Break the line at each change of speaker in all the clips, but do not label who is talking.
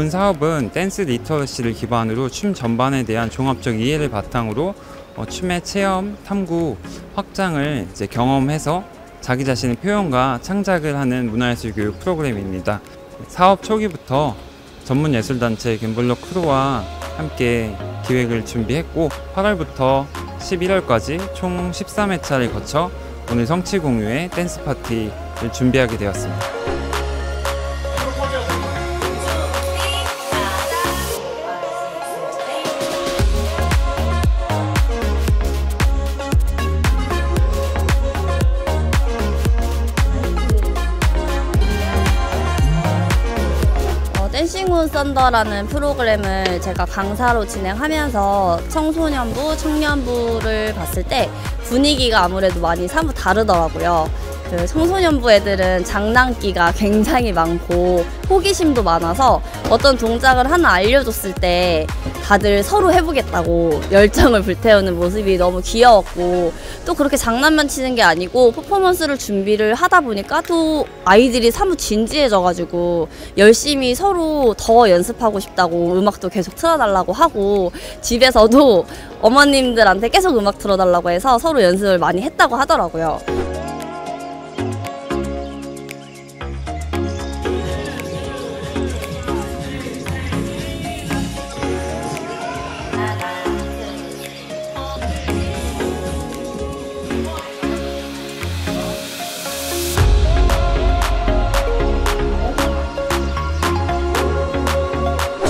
네, 본 사업은 댄스 literacy를 기반으로 춤 전반에 대한 종합적 이해를 바탕으로 어, 춤의 체험, 탐구, 확장을 이제 경험해서 자기 자신의 표현과 창작을 하는 문화예술 교육 프로그램입니다. 사업 초기부터 전문 예술단체 갬블러 크루와 함께 기획을 준비했고 8월부터 11월까지 총 13회차를 거쳐 오늘 성취 공유의 댄스 파티를 준비하게 되었습니다.
온 썬더라는 프로그램을 제가 강사로 진행하면서 청소년부, 청년부를 봤을 때 분위기가 아무래도 많이 사뭇 다르더라고요. 그 청소년부 애들은 장난기가 굉장히 많고 호기심도 많아서 어떤 동작을 하나 알려줬을 때 다들 서로 해보겠다고 열정을 불태우는 모습이 너무 귀여웠고 또 그렇게 장난만 치는 게 아니고 퍼포먼스를 준비를 하다 보니까 또 아이들이 사뭇 진지해져가지고 열심히 서로 더 연습하고 싶다고 음악도 계속 틀어달라고 하고 집에서도 어머님들한테 계속 음악 틀어달라고 해서 서로 연습을 많이 했다고 하더라고요.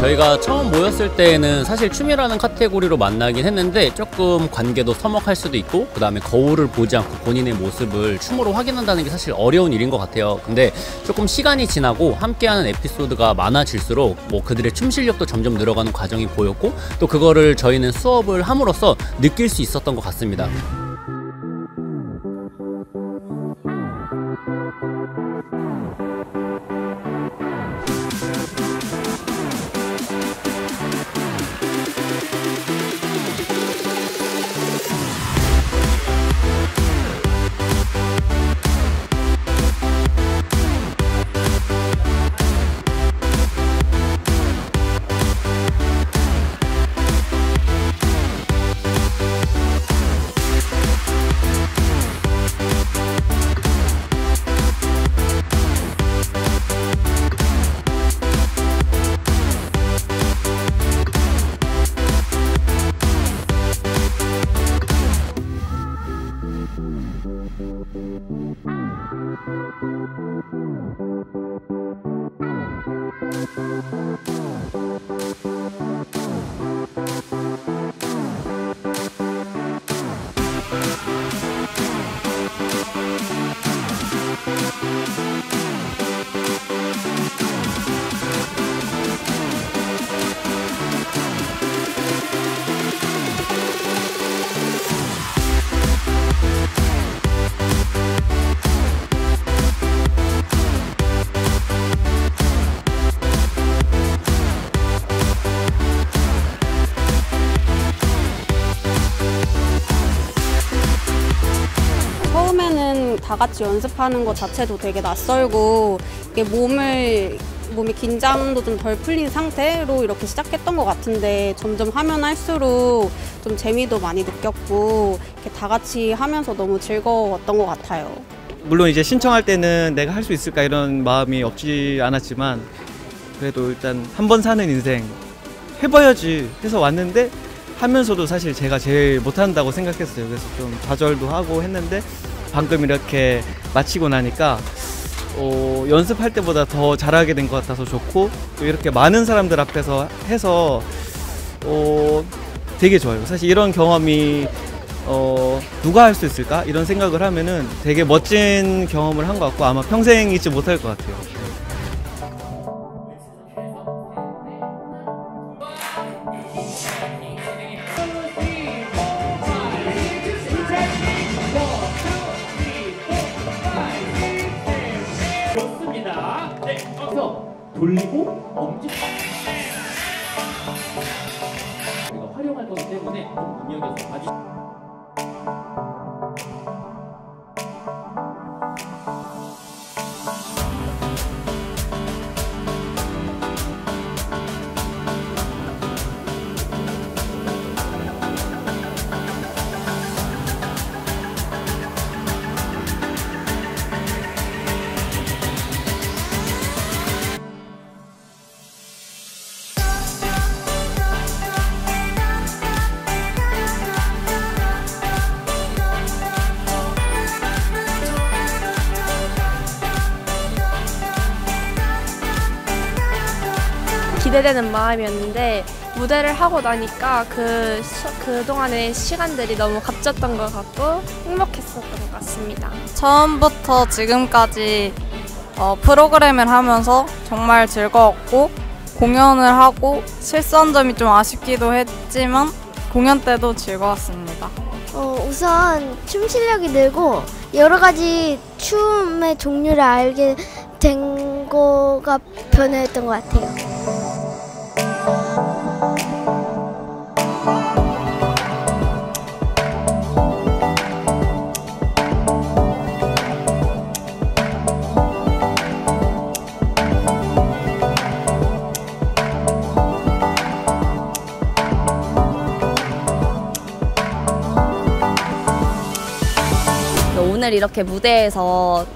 저희가 처음 모였을 때에는 사실 춤이라는 카테고리로 만나긴 했는데 조금 관계도 서먹할 수도 있고 그 다음에 거울을 보지 않고 본인의 모습을 춤으로 확인한다는 게 사실 어려운 일인 것 같아요. 근데 조금 시간이 지나고 함께하는 에피소드가 많아질수록 뭐 그들의 춤 실력도 점점 늘어가는 과정이 보였고 또 그거를 저희는 수업을 함으로써 느낄 수 있었던 것 같습니다
다 같이 연습하는 것 자체도 되게 낯설고 이게 몸을 몸이 긴장도 좀 덜 풀린 상태로 이렇게 시작했던 것 같은데 점점 하면 할수록 좀 재미도 많이 느꼈고 이렇게 다 같이 하면서 너무 즐거웠던 것 같아요.
물론 이제 신청할 때는 내가 할 수 있을까 이런 마음이 없지 않았지만 그래도 일단 한 번 사는 인생 해봐야지 해서 왔는데 하면서도 사실 제가 제일 못한다고 생각했어요. 그래서 좀 좌절도 하고 했는데 방금 이렇게 마치고 나니까 어, 연습할 때보다 더 잘하게 된 것 같아서 좋고 또 이렇게 많은 사람들 앞에서 해서 어, 되게 좋아요. 사실 이런 경험이 어, 누가 할 수 있을까 이런 생각을 하면은 되게 멋진 경험을 한 것 같고 아마 평생 잊지 못할 것 같아요.
돌리고 엄지 우리가 활용할 거기 때문에 능력에서 아주
기대되는 마음이었는데 무대를 하고 나니까 그, 시- 그동안의 시간들이 너무 값졌던 것 같고 행복했었던 것 같습니다.
처음부터 지금까지 어, 프로그램을 하면서 정말 즐거웠고 공연을 하고 실수한 점이 좀 아쉽기도 했지만 공연 때도 즐거웠습니다.
어, 우선 춤 실력이 늘고 여러 가지 춤의 종류를 알게 된 거가 변화였던 것 같아요.
오늘 이렇게 무대에서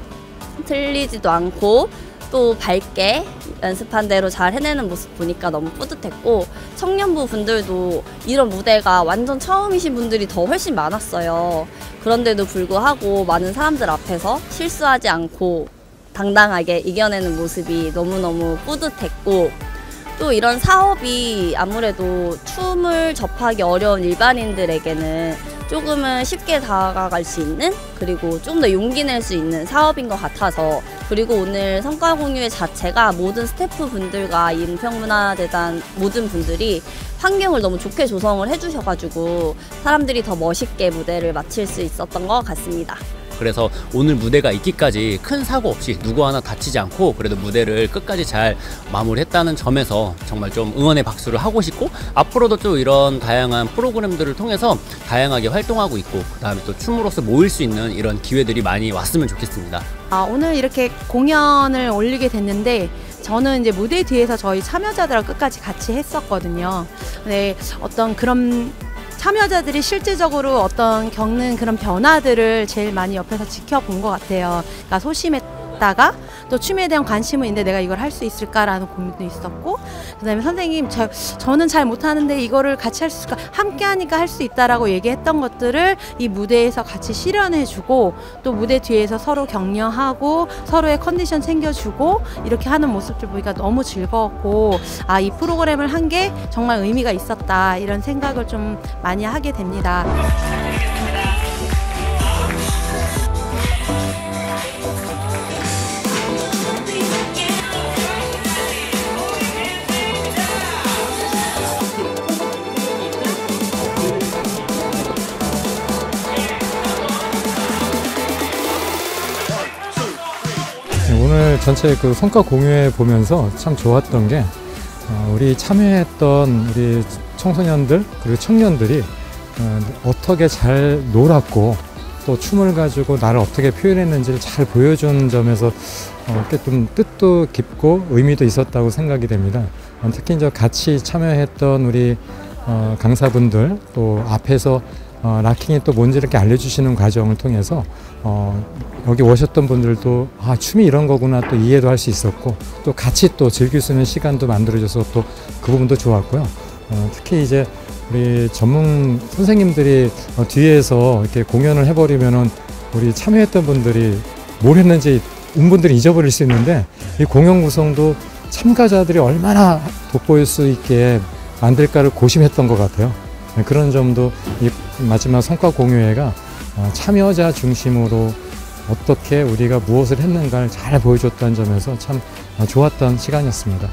틀리지도 않고 또 밝게 연습한 대로 잘 해내는 모습 보니까 너무 뿌듯했고 청년부 분들도 이런 무대가 완전 처음이신 분들이 더 훨씬 많았어요. 그런데도 불구하고 많은 사람들 앞에서 실수하지 않고 당당하게 이겨내는 모습이 너무너무 뿌듯했고 또 이런 사업이 아무래도 춤을 접하기 어려운 일반인들에게는 조금은 쉽게 다가갈 수 있는 그리고 좀 더 용기 낼 수 있는 사업인 것 같아서 그리고 오늘 성과 공유회 자체가 모든 스태프분들과 인평문화재단 모든 분들이 환경을 너무 좋게 조성을 해주셔가지고 사람들이 더 멋있게 무대를 마칠 수 있었던 것 같습니다.
그래서 오늘 무대가 있기까지 큰 사고 없이 누구 하나 다치지 않고 그래도 무대를 끝까지 잘 마무리했다는 점에서 정말 좀 응원의 박수를 하고 싶고 앞으로도 또 이런 다양한 프로그램들을 통해서 다양하게 활동하고 있고 그 다음에 또 춤으로서 모일 수 있는 이런 기회들이 많이 왔으면 좋겠습니다.
아, 오늘 이렇게 공연을 올리게 됐는데 저는 이제 무대 뒤에서 저희 참여자들하고 끝까지 같이 했었거든요. 근데 어떤 그런 참여자들이 실제적으로 어떤 겪는 그런 변화들을 제일 많이 옆에서 지켜본 것 같아요. 그러니까 소심했 다가 또 춤에 대한 관심은 있는데 내가 이걸 할 수 있을까라는 고민도 있었고 그다음에 선생님 저, 저는 잘 못하는데 이거를 같이 할 수 있을까 함께 하니까 할 수 있다라고 얘기했던 것들을 이 무대에서 같이 실현해주고 또 무대 뒤에서 서로 격려하고 서로의 컨디션 챙겨주고 이렇게 하는 모습들 보니까 너무 즐거웠고 아 이 프로그램을 한 게 정말 의미가 있었다 이런 생각을 좀 많이 하게 됩니다.
오늘 전체 그 성과 공유회 보면서 참 좋았던 게 어, 우리 참여했던 우리 청소년들 그리고 청년들이 어, 어떻게 잘 놀았고 또 춤을 가지고 나를 어떻게 표현했는지를 잘 보여준 점에서 어, 꽤좀 뜻도 깊고 의미도 있었다고 생각이 됩니다. 어, 특히 이제 같이 참여했던 우리 어, 강사분들 또 앞에서 어, 락킹이 또 뭔지 이렇게 알려주시는 과정을 통해서 어, 여기 오셨던 분들도 아 춤이 이런 거구나 또 이해도 할 수 있었고 또 같이 또 즐길 수 있는 시간도 만들어줘서 또 그 부분도 좋았고요. 어, 특히 이제 우리 전문 선생님들이 어, 뒤에서 이렇게 공연을 해버리면은 우리 참여했던 분들이 뭘 했는지 운분들이 잊어버릴 수 있는데 이 공연 구성도 참가자들이 얼마나 돋보일 수 있게 만들까를 고심했던 것 같아요. 네, 그런 점도 이 마지막 성과 공유회가 어, 참여자 중심으로 어떻게 우리가 무엇을 했는가를 잘 보여줬다는 점에서 참 어, 좋았던 시간이었습니다.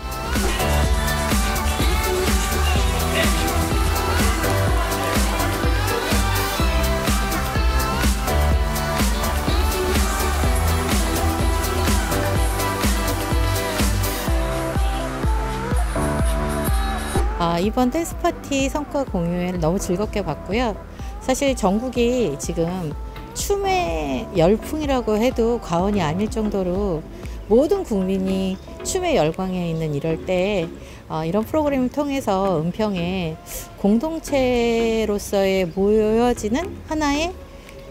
이번 댄스 파티 성과 공유회를 너무 즐겁게 봤고요. 사실 전국이 지금 춤의 열풍이라고 해도 과언이 아닐 정도로 모든 국민이 춤의 열광에 있는 이럴 때 어, 이런 프로그램을 통해서 은평에 공동체로서의 모여지는 하나의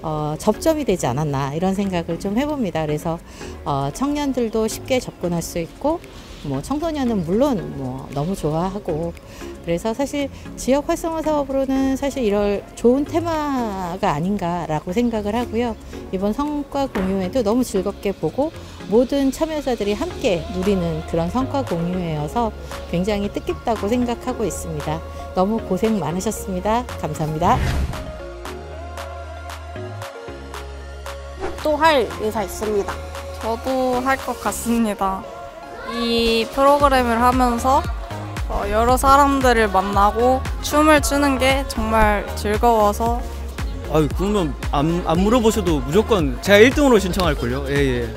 어, 접점이 되지 않았나 이런 생각을 좀 해봅니다. 그래서 어, 청년들도 쉽게 접근할 수 있고 뭐 청소년은 물론 뭐 너무 좋아하고 그래서 사실 지역 활성화 사업으로는 사실 이럴 좋은 테마가 아닌가라고 생각을 하고요. 이번 성과 공유회도 너무 즐겁게 보고 모든 참여자들이 함께 누리는 그런 성과 공유회여서 굉장히 뜻깊다고 생각하고 있습니다. 너무 고생 많으셨습니다. 감사합니다.
또 할 의사 있습니다.
저도 할 것 같습니다. 이 프로그램을 하면서 어, 여러 사람들을 만나고 춤을 추는 게 정말 즐거워서
아유 그러면 안, 안 물어보셔도 무조건 제가 1등으로 신청할걸요 예예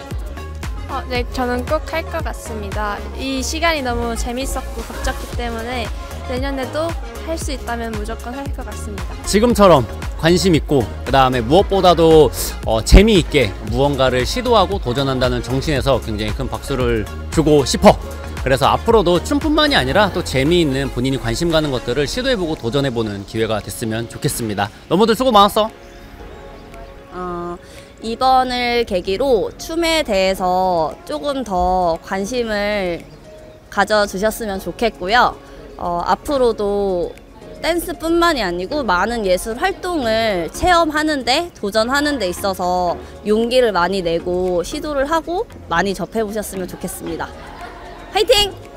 어, 네, 저는 꼭 할 것 같습니다. 이 시간이 너무 재밌었고 겹쳤기 때문에 내년에도 할 수 있다면 무조건 할 것 같습니다.
지금처럼 관심 있고 그 다음에 무엇보다도 어, 재미있게 무언가를 시도하고 도전한다는 정신에서 굉장히 큰 박수를 주고 싶어. 그래서 앞으로도 춤뿐만이 아니라 또 재미있는 본인이 관심 가는 것들을 시도해보고 도전해보는 기회가 됐으면 좋겠습니다. 너무들 수고 많았어.
어, 이번을 계기로 춤에 대해서 조금 더 관심을 가져주셨으면 좋겠고요. 어, 앞으로도 댄스뿐만이 아니고 많은 예술 활동을 체험하는데 도전하는 데 있어서 용기를 많이 내고 시도를 하고 많이 접해보셨으면 좋겠습니다. 화이팅!